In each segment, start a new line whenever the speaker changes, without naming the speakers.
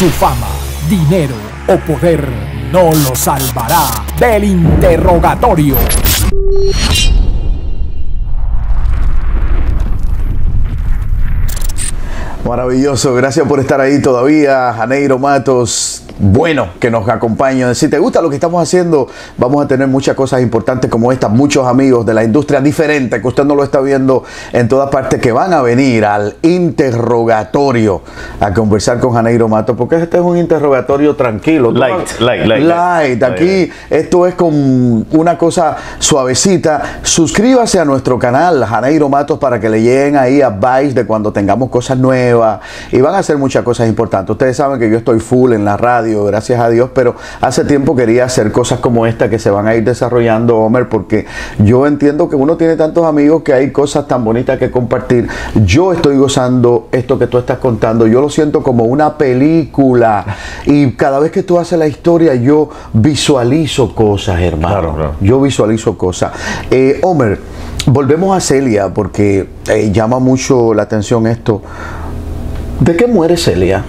Su fama, dinero o poder no lo salvará del interrogatorio.
Maravilloso, gracias por estar ahí todavía, Janeiro Matos. Bueno, que nos acompañen. Si te gusta lo que estamos haciendo, vamos a tener muchas cosas importantes como estas, muchos amigos de la industria diferente que usted no lo está viendo en todas partes que van a venir al interrogatorio a conversar con Janeiro Matos, porque este es un interrogatorio tranquilo.
Light, light, light,
light. Aquí esto es con una cosa suavecita. Suscríbase a nuestro canal, Janeiro Matos, para que le lleguen ahí a Vice de cuando tengamos cosas nuevas y van a hacer muchas cosas importantes. Ustedes saben que yo estoy full en la radio gracias a Dios, pero hace tiempo quería hacer cosas como esta que se van a ir desarrollando, Homer, porque yo entiendo que uno tiene tantos amigos que hay cosas tan bonitas que compartir. Yo estoy gozando esto que tú estás contando, yo lo siento como una película y cada vez que tú haces la historia yo visualizo cosas, hermano. Yo visualizo cosas. Eh, Homer, volvemos a Celia porque eh, llama mucho la atención esto. ¿De qué muere Celia?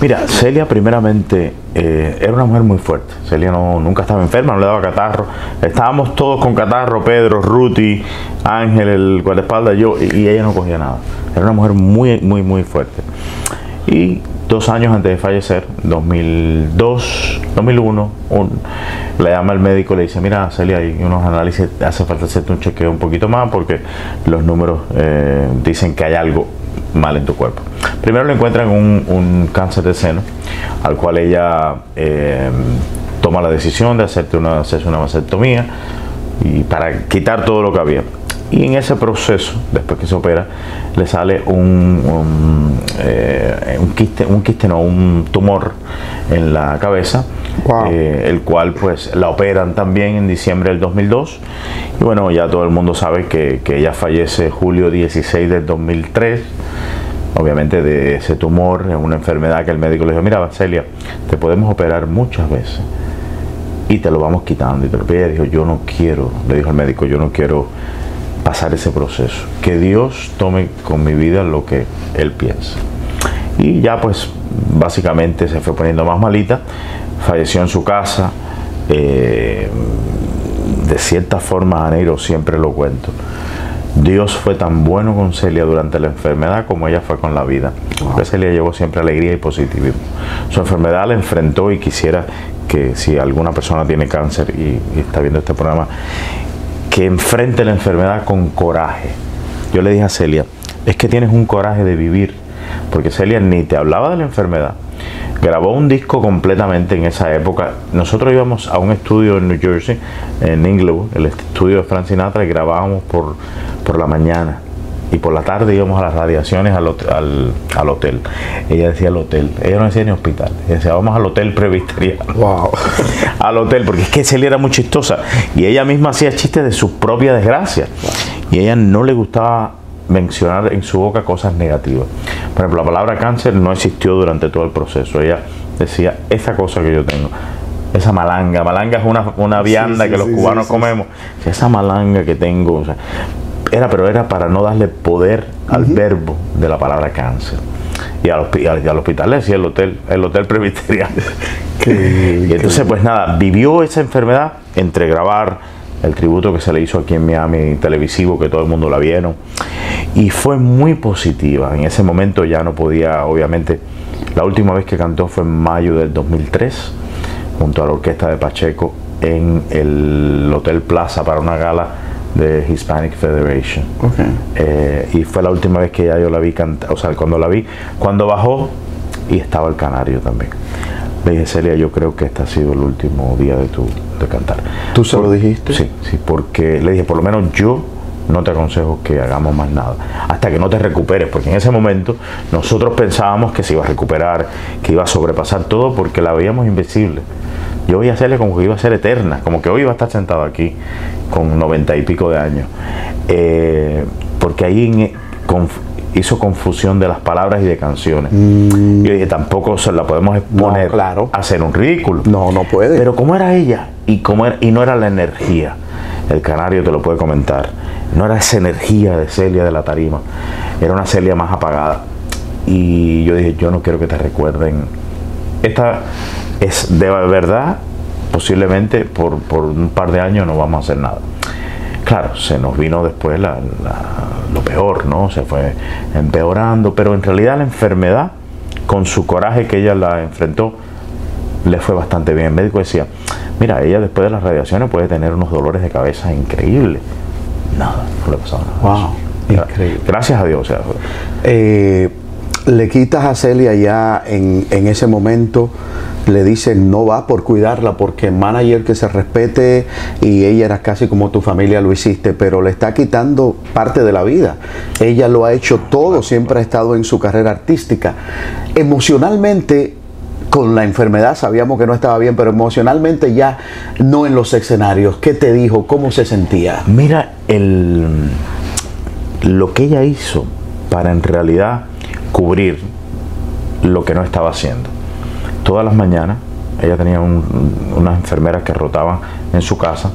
Mira, Celia primeramente eh, era una mujer muy fuerte. Celia no, nunca estaba enferma, no le daba catarro. Estábamos todos con catarro, Pedro, Ruti, Ángel, el guardaespaldas, yo, y, ella no cogía nada. Era una mujer muy, muy, muy fuerte. Y dos años antes de fallecer, 2002, 2001, le llama el médico y le dice, mira Celia, hay unos análisis, hace falta hacerte un chequeo un poquito más porque los números eh, dicen que hay algo mal en tu cuerpo. Primero le encuentran un, cáncer de seno, al cual ella eh, toma la decisión de hacerte una, hacerse una vasectomía y para quitar todo lo que había. Y en ese proceso, después que se opera, le sale un, un, eh, quiste, un quiste, no, un tumor en la cabeza, eh, el cual pues la operan también en diciembre del 2002. Y bueno, ya todo el mundo sabe que, que ella fallece julio 16 del 2003 obviamente de ese tumor, es una enfermedad que el médico le dijo, mira, Celia, te podemos operar muchas veces y te lo vamos quitando. Y te lo pide, dijo, yo no quiero, le dijo al médico, yo no quiero pasar ese proceso, que Dios tome con mi vida lo que Él piensa. Y ya pues básicamente se fue poniendo más malita, falleció en su casa, eh, de cierta forma, Janeiro, siempre lo cuento Dios fue tan bueno con Celia durante la enfermedad como ella fue con la vida. Celia llevó siempre alegría y positivismo. Su enfermedad la enfrentó y quisiera que si alguna persona tiene cáncer y, está viendo este programa, que enfrente la enfermedad con coraje. Yo le dije a Celia, es que tienes un coraje de vivir, porque Celia ni te hablaba de la enfermedad, grabó un disco completamente en esa época. Nosotros íbamos a un estudio en New Jersey, en Inglewood, el estudio de Frank Sinatra, y grabábamos por, por la mañana. Y por la tarde íbamos a las radiaciones al, al, hotel. Ella decía al hotel. Ella no decía ni hospital. Ella decía, vamos al hotel presbiteriano.
Wow.
al hotel, porque es que Celia era muy chistosa. Y ella misma hacía chistes de su propia desgracia. Y a ella no le gustaba mencionar en su boca cosas negativas. Por ejemplo, la palabra cáncer no existió durante todo el proceso. Ella decía, esa cosa que yo tengo, esa malanga, malanga es una, una vianda que los cubanos comemos, esa malanga que tengo, era, pero era para no darle poder al verbo de la palabra cáncer. Y al, al, hospital decía el hotel, el hotel presbiteriano. y entonces, pues nada, vivió esa enfermedad entre grabar, el tributo que se le hizo aquí en Miami, televisivo, que todo el mundo la vieron. Y fue muy positiva. En ese momento ya no podía, obviamente, la última vez que cantó fue en mayo del 2003, junto a la orquesta de Pacheco, en el Hotel Plaza para una gala de Hispanic Federation. Eh, y fue la última vez que ya yo la vi cantar, o sea, cuando la vi, cuando bajó y estaba el canario también. Le dije, Celia, yo creo que este ha sido el último día de tu de cantar.
¿Tú se lo dijiste?
Sí, sí, porque le dije, por lo menos yo no te aconsejo que hagamos más nada hasta que no te recuperes, porque en ese momento nosotros pensábamos que se iba a recuperar, que iba a sobrepasar todo porque la veíamos invisible. Yo voy a hacerle como que iba a ser eterna, como que hoy iba a estar sentado aquí con noventa y pico de años. Eh, porque ahí con, hizo confusión de las palabras y de canciones. Mm. Yo dije, tampoco se la podemos exponer
claro.
a hacer un ridículo.
No, no puede.
Pero ¿cómo era ella? Y, cómo y no era la energía. El canario te lo puede comentar. No era esa energía de Celia de la tarima. Era una Celia más apagada. Y yo dije, yo no quiero que te recuerden esta es de verdad, posiblemente por, por un par de años no vamos a hacer nada. Claro, se nos vino después la- la- lo peor, ¿no? Se fue empeorando, pero en realidad la enfermedad, con su coraje que ella la enfrentó, le fue bastante bien. El médico decía, mira, ella después de las radiaciones puede tener unos dolores de cabeza increíbles. Nada, no le pasó nada.
Wow,
Gra-
increíble.
Gracias a Dios. o sea,
Eh, le quitas a Celia ya en, en ese momento, le dices no va por cuidarla, porque manager que se respete y ella era casi como tu familia lo hiciste, pero le está quitando parte de la vida. Ella lo ha hecho todo, siempre ha estado en su carrera artística. Emocionalmente, con la enfermedad sabíamos que no estaba bien, pero emocionalmente ya no en los escenarios. ¿Qué te dijo? ¿Cómo se sentía?
Mira, el, lo que ella hizo para en realidad cubrir lo que no estaba haciendo. Todas las mañanas ella tenía un- unas enfermeras que rotaban en su casa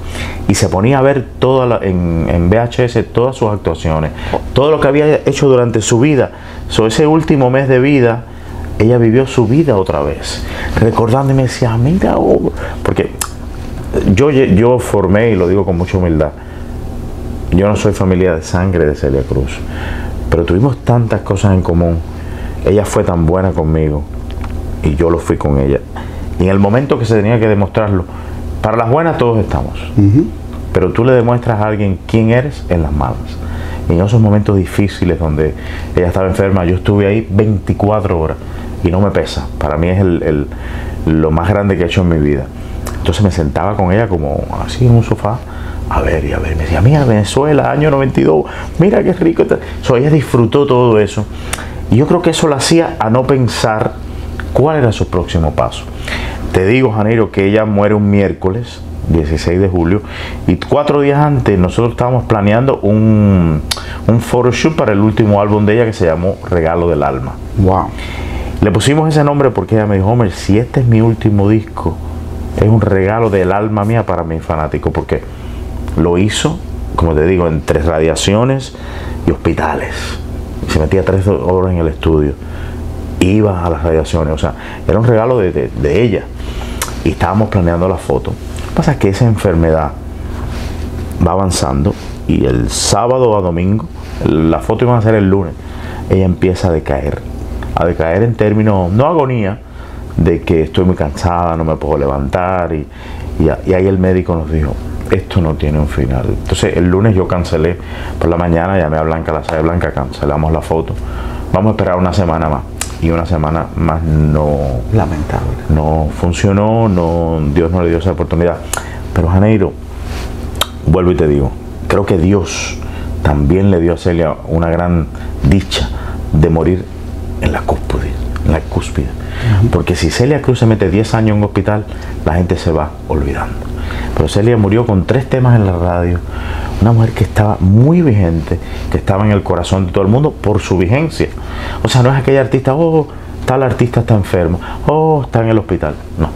y se ponía a ver toda la- en, en VHS todas sus actuaciones, todo lo que había hecho durante su vida. So, ese último mes de vida, ella vivió su vida otra vez, recordando y me decía, mira, oh", porque yo, yo formé, y lo digo con mucha humildad, yo no soy familia de sangre de Celia Cruz, pero tuvimos tantas cosas en común. Ella fue tan buena conmigo y yo lo fui con ella. Y en el momento que se tenía que demostrarlo, para las buenas todos estamos, pero tú le demuestras a alguien quién eres en las malas. Y en esos momentos difíciles donde ella estaba enferma, yo estuve ahí 24 horas y no me pesa. Para mí es el- el- lo más grande que he hecho en mi vida. Entonces me sentaba con ella como así en un sofá a ver y a ver. Me decía, mira Venezuela, año 92, mira qué rico. está". So, ella disfrutó todo eso. Y yo creo que eso la hacía a no pensar cuál era su próximo paso. Te digo, Janeiro, que ella muere un miércoles, 16 de julio, y cuatro días antes nosotros estábamos planeando un, un photoshoot para el último álbum de ella que se llamó Regalo del Alma.
Wow.
Le pusimos ese nombre porque ella me dijo, Homer, si este es mi último disco, es un regalo del alma mía para mis fanáticos, porque lo hizo, como te digo, entre radiaciones y hospitales. Se metía tres horas en el estudio, iba a las radiaciones, o sea, era un regalo de, de- ella. Y estábamos planeando la foto. Lo que pasa es que esa enfermedad va avanzando y el sábado a domingo, la foto iba a ser el lunes, ella empieza a decaer. A decaer en términos, no agonía, de que estoy muy cansada, no me puedo levantar y, y, ahí el médico nos dijo, esto no tiene un final. Entonces el lunes yo cancelé por la mañana, llamé a Blanca, la sala Blanca, cancelamos la foto. Vamos a esperar una semana más. Y una semana más no,
Lamentable.
no funcionó, no, Dios no le dio esa oportunidad. Pero Janeiro, vuelvo y te digo, creo que Dios también le dio a Celia una gran dicha de morir en la cúspide, en la cúspide. Porque si Celia Cruz se mete 10 años en un hospital, la gente se va olvidando. Pero Celia murió con tres temas en la radio. Una mujer que estaba muy vigente, que estaba en el corazón de todo el mundo por su vigencia. O sea, no es aquella artista, oh, tal artista está enfermo, oh, está en el hospital. No.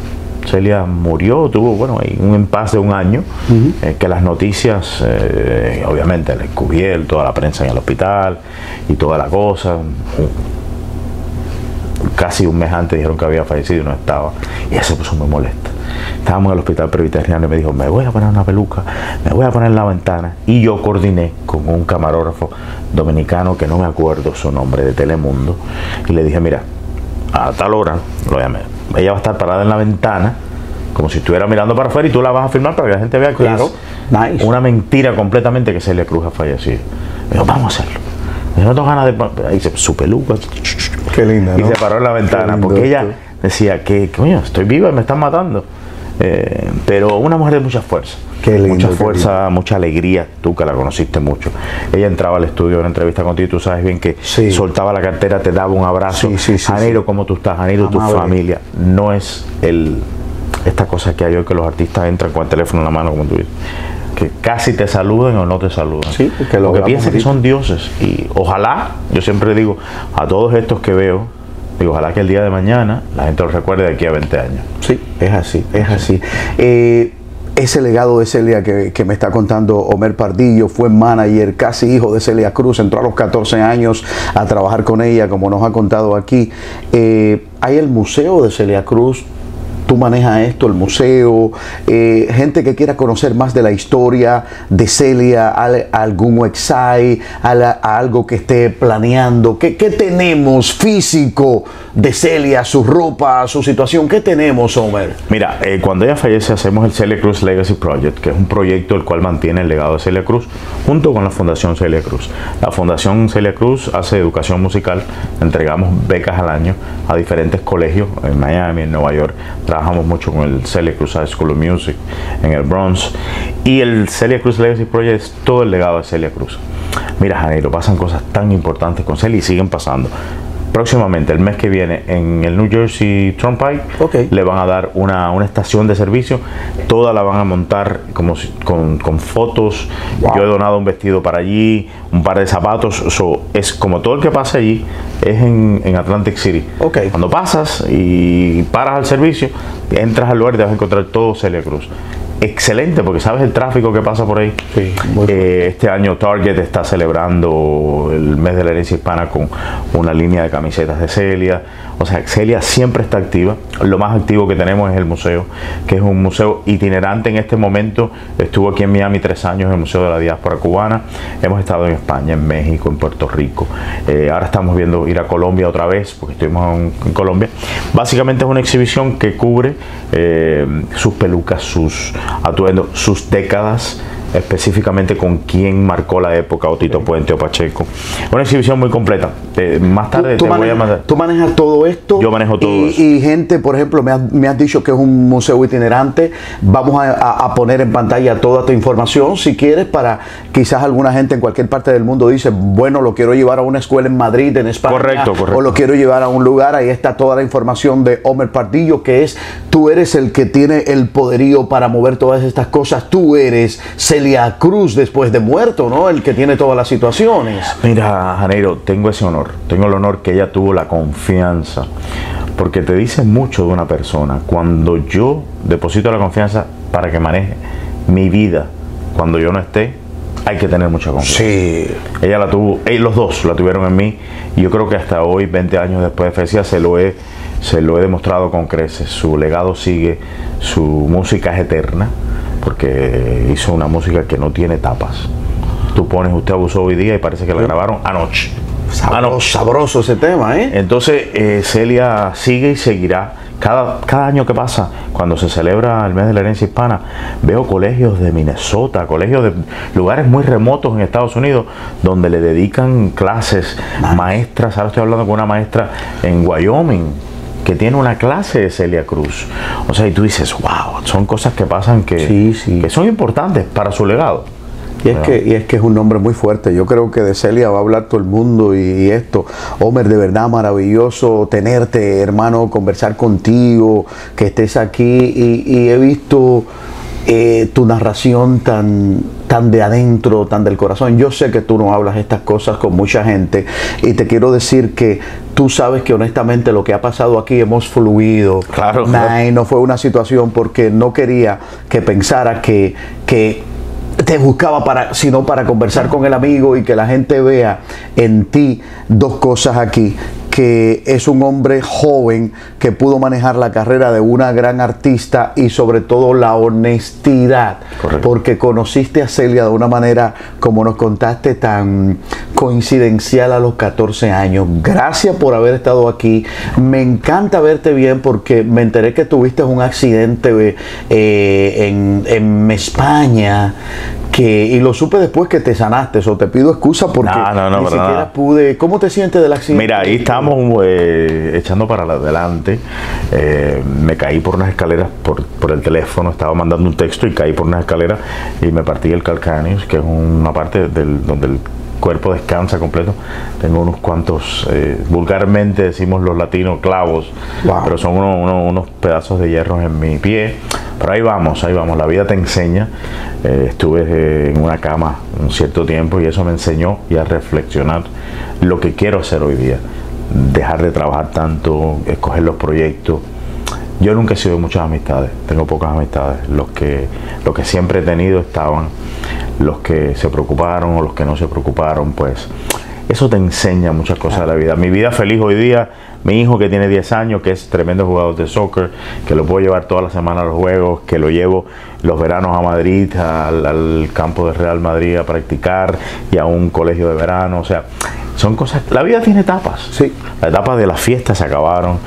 Celia murió, tuvo, bueno, un impasse de un año, eh, que las noticias, eh, obviamente, el descubierto, toda la prensa en el hospital y toda la cosa. Casi un mes antes dijeron que había fallecido y no estaba. Y se puso muy molesta. Estábamos en el hospital presbiteriano y me dijo, me voy a poner una peluca, me voy a poner en la ventana. Y yo coordiné con un camarógrafo dominicano que no me acuerdo su nombre, de Telemundo. Y le dije, mira, a tal hora, lo llamé, ella va a estar parada en la ventana, como si estuviera mirando para afuera y tú la vas a filmar para que la gente vea que
Claro.
es
Nice.
una mentira completamente que Celia Cruz ha fallecido. Me dijo, vamos a hacerlo. Me dijo, no tengo ganas de... Ahí dice, su peluca.
Qué linda,
Y
¿no?
se paró en la ventana,
lindo
porque ella decía que, coño, estoy viva y me están matando. Eh, pero una mujer de mucha fuerza.
Qué lindo,
mucha
qué
fuerza, mucha alegría, tú que la conociste mucho. Ella entraba al estudio en una entrevista contigo y tú sabes bien que
Sí.
soltaba la cartera, te daba un abrazo.
Sí, sí, sí,
Janeiro. ¿cómo tú estás? Janeiro, tu familia. No es el esta cosa que hay hoy que los artistas entran con el teléfono en la mano, como tú dices. Que casi te saluden o no te saludan.
Sí, porque lo
Porque piensan que son dioses. Y ojalá, yo siempre digo a todos estos que veo, digo, ojalá que el día de mañana la gente los recuerde de aquí a 20 años.
Sí, es así, es así. Eh, ese legado de Celia que, que, me está contando Omer Pardillo, fue manager, casi hijo de Celia Cruz, entró a los 14 años a trabajar con ella, como nos ha contado aquí. Eh, hay el Museo de Celia Cruz, tú manejas esto, el museo, eh, gente que quiera conocer más de la historia de Celia, algún website, a, algo que esté planeando, ¿Qué, tenemos físico de Celia, su ropa, su situación? ¿Qué tenemos, Homer?
Mira, eh, cuando ella fallece hacemos el Celia Cruz Legacy Project, que es un proyecto el cual mantiene el legado de Celia Cruz junto con la Fundación Celia Cruz. La Fundación Celia Cruz hace educación musical, entregamos becas al año a diferentes colegios en Miami, en Nueva York trabajamos mucho con el Celia Cruz High School of Music en el Bronx. Y el Celia Cruz Legacy Project es todo el legado de Celia Cruz. Mira, Janeiro, pasan cosas tan importantes con Celia y siguen pasando próximamente, el mes que viene, en el New Jersey Turnpike, le van a dar una, estación de servicio. Toda la van a montar como con, fotos. Yo he donado un vestido para allí, un par de zapatos. es como todo el que pasa allí, es en, Atlantic City. Cuando pasas y paras al servicio, entras al lugar y te vas a encontrar todo Celia Cruz excelente porque sabes el tráfico que pasa por ahí. Eh, este año Target está celebrando el mes de la herencia hispana con una línea de camisetas de Celia. O sea, Celia siempre está activa. Lo más activo que tenemos es el museo, que es un museo itinerante en este momento. Estuvo aquí en Miami tres años en el Museo de la Diáspora Cubana. Hemos estado en España, en México, en Puerto Rico. Eh, ahora estamos viendo ir a Colombia otra vez, porque estuvimos en, Colombia. Básicamente es una exhibición que cubre eh, sus pelucas, sus atuendos, sus décadas específicamente con quién marcó la época, o Tito Puente o Pacheco. Una exhibición muy completa. Eh, más tarde
te voy a mandar. Tú manejas todo esto.
Yo manejo todo
y,
eso.
Y gente, por ejemplo, me has, me has, dicho que es un museo itinerante. Vamos a, poner en pantalla toda tu información, si quieres, para quizás alguna gente en cualquier parte del mundo dice, bueno, lo quiero llevar a una escuela en Madrid, en España.
Correcto, correcto.
O lo quiero llevar a un lugar. Ahí está toda la información de Homer Pardillo, que es, tú eres el que tiene el poderío para mover todas estas cosas. Tú eres Celia Cruz después de muerto, ¿no? El que tiene todas las situaciones.
Mira, Janeiro, tengo ese honor. Tengo el honor que ella tuvo la confianza. Porque te dice mucho de una persona. Cuando yo deposito la confianza para que maneje mi vida, cuando yo no esté, hay que tener mucha confianza.
Sí.
Ella la tuvo, ellos los dos la tuvieron en mí. Y yo creo que hasta hoy, 20 años después de Fecia, se lo he, se lo he demostrado con creces. Su legado sigue, su música es eterna porque hizo una música que no tiene tapas. Tú pones, usted abusó hoy día y parece que la grabaron anoche.
Sabroso, ese tema, ¿eh?
Entonces, eh, Celia sigue y seguirá. Cada, cada año que pasa, cuando se celebra el mes de la herencia hispana, veo colegios de Minnesota, colegios de lugares muy remotos en Estados Unidos, donde le dedican clases, maestras. Ahora estoy hablando con una maestra en Wyoming, que tiene una clase de Celia Cruz. O sea, y tú dices, wow, son cosas que pasan que, que son importantes para su legado.
Y es, que, y es que es un nombre muy fuerte. Yo creo que de Celia va a hablar todo el mundo y, esto. Homer, de verdad maravilloso tenerte, hermano, conversar contigo, que estés aquí. Y, he visto eh, tu narración tan, tan de adentro, tan del corazón. Yo sé que tú no hablas estas cosas con mucha gente y te quiero decir que tú sabes que honestamente lo que ha pasado aquí hemos fluido.
Claro.
no fue una situación porque no quería que pensara que, que te buscaba para, sino para conversar con el amigo y que la gente vea en ti dos cosas aquí que es un hombre joven que pudo manejar la carrera de una gran artista y sobre todo la honestidad, porque conociste a Celia de una manera, como nos contaste, tan coincidencial a los 14 años. Gracias por haber estado aquí. Me encanta verte bien porque me enteré que tuviste un accidente eh, en, en España y lo supe después que te sanaste, o te pido excusa porque ni siquiera pude. ¿Cómo te sientes del accidente?
Mira, ahí estamos eh, echando para adelante. Eh, me caí por unas escaleras por, por, el teléfono, estaba mandando un texto y caí por unas escaleras y me partí el calcáneo, que es una parte del, donde el cuerpo descansa completo. Tengo unos cuantos, eh, vulgarmente decimos los latinos, clavos, pero son unos pedazos de hierro en mi pie. Pero ahí vamos, ahí vamos, la vida te enseña. Eh, estuve eh, en una cama un cierto tiempo y eso me enseñó y a reflexionar lo que quiero hacer hoy día. Dejar de trabajar tanto, escoger los proyectos, Yo nunca he sido de muchas amistades, tengo pocas amistades. Los que, los que siempre he tenido estaban, los que se preocuparon o los que no se preocuparon, pues eso te enseña muchas cosas de la vida. Mi vida feliz hoy día, mi hijo que tiene 10 años, que es tremendo jugador de soccer, que lo puedo llevar toda la semana a los juegos, que lo llevo los veranos a Madrid, al, al campo de Real Madrid a practicar y a un colegio de verano, o sea, son cosas. La vida tiene etapas.
Sí.
La etapa de las fiestas se acabaron,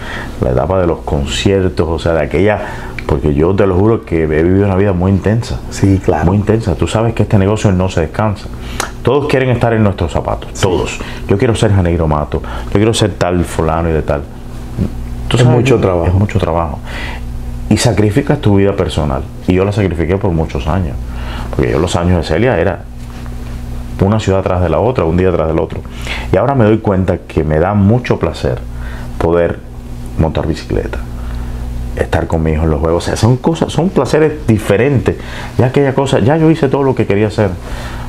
la etapa de los conciertos, o sea, de aquella. Porque yo te lo juro que he vivido una vida muy intensa.
Sí, claro.
Muy intensa. Tú sabes que este negocio no se descansa. Todos quieren estar en nuestros zapatos. Todos. Yo quiero ser Janeiro Mato. Yo quiero ser tal fulano y de tal. Tú
Es
sabes,
mucho trabajo.
Es mucho trabajo. Y sacrificas tu vida personal. Y yo la sacrifiqué por muchos años. Porque yo los años de Celia era una ciudad tras de la otra, un día tras del otro. Y ahora me doy cuenta que me da mucho placer poder montar bicicleta, estar con mi hijo en los juegos. O sea, son cosas, son placeres diferentes. Ya aquella cosa, ya yo hice todo lo que quería hacer.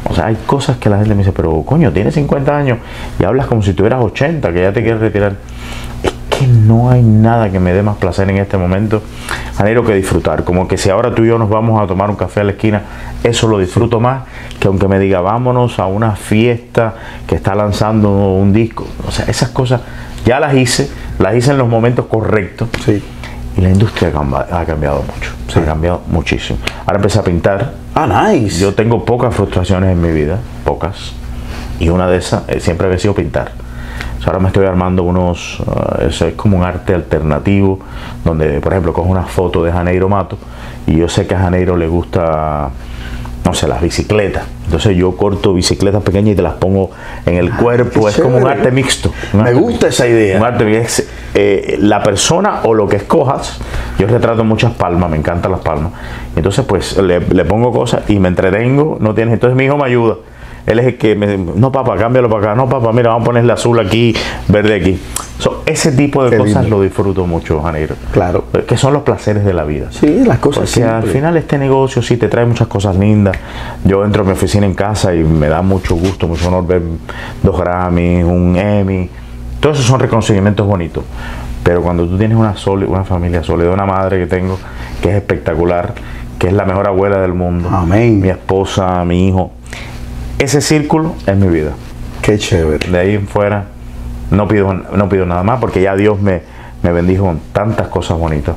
O sea, hay cosas que la gente me dice, pero coño, tienes 50 años y hablas como si tuvieras 80, que ya te quieres retirar. Es que no hay nada que me dé más placer en este momento, Janeiro, que disfrutar. Como que si ahora tú y yo nos vamos a tomar un café a la esquina, eso lo disfruto más que aunque me diga vámonos a una fiesta que está lanzando un disco. O sea, esas cosas ya las hice, las hice en los momentos correctos.
Sí.
Y la industria ha cambiado mucho, se ha cambiado muchísimo. Ahora empecé a pintar,
Ah, nice.
yo tengo pocas frustraciones en mi vida, pocas. Y una de esas eh, siempre había sido pintar. O sea, ahora me estoy armando unos. eh, eso es como un arte alternativo, donde, por ejemplo, cojo una foto de Janeiro Mato y yo sé que a Janeiro le gusta, no sé, las bicicletas. Entonces yo corto bicicletas pequeñas y te las pongo en el cuerpo.
qué
Es como un arte mixto. un
Me
arte
gusta
mixto.
esa idea.
Un arte es eh, la persona o lo que escojas. Yo retrato muchas palmas, me encantan las palmas. Entonces, pues le, le pongo cosas y me entretengo. No tienes. Entonces, mi hijo me ayuda. Él es el que me no papá, cámbialo para acá, no papá, mira, vamos a ponerle azul aquí, verde aquí. So, ese tipo de
Qué
cosas
lindo.
lo disfruto mucho, Janeiro.
Claro.
Que son los placeres de la vida.
Sí, las cosas
Porque al final este negocio sí te trae muchas cosas lindas. Yo entro a mi oficina en casa y me da mucho gusto, mucho honor ver dos Grammys, un Emmy. Todos esos son reconocimientos bonitos. Pero cuando tú tienes una, sólida, una familia sólida, una madre que tengo que es espectacular, que es la mejor abuela del mundo,
Amén.
mi esposa, mi hijo, ese círculo es mi vida.
Qué chévere.
De ahí en fuera no pido, no pido nada más porque ya Dios me, me bendijo con tantas cosas bonitas.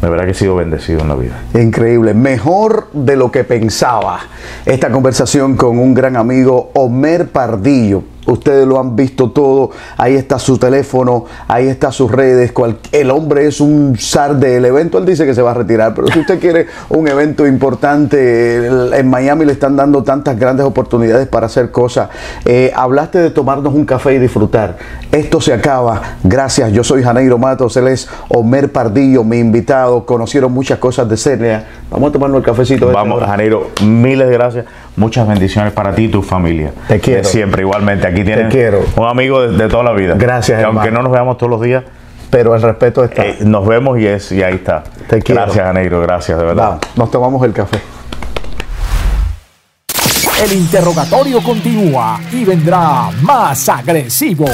De verdad que he sido bendecido en la vida.
Increíble, mejor de lo que pensaba. Esta conversación con un gran amigo, Omer Pardillo. Ustedes lo han visto todo. Ahí está su teléfono, ahí está sus redes. Cual- el hombre es un zar del evento. Él dice que se va a retirar, pero si usted quiere un evento importante, en Miami le están dando tantas grandes oportunidades para hacer cosas. Eh, hablaste de tomarnos un café y disfrutar. Esto se acaba. Gracias. Yo soy Janeiro Matos. Él es Omer Pardillo, mi invitado. Conocieron muchas cosas de Celia. Vamos a tomarnos el cafecito. de
Vamos,
hora.
Janeiro, miles de gracias. Muchas bendiciones para ti y tu familia.
Te quiero.
De siempre, igualmente. Aquí tienes
quiero.
un amigo de, de toda la vida.
Gracias,
Que aunque no nos veamos todos los días,
Pero el respeto está.
eh, nos vemos y, es, y ahí está.
Te quiero.
Gracias, Janeiro. Gracias, de verdad.
Nos tomamos el café.
El interrogatorio continúa y vendrá más agresivo.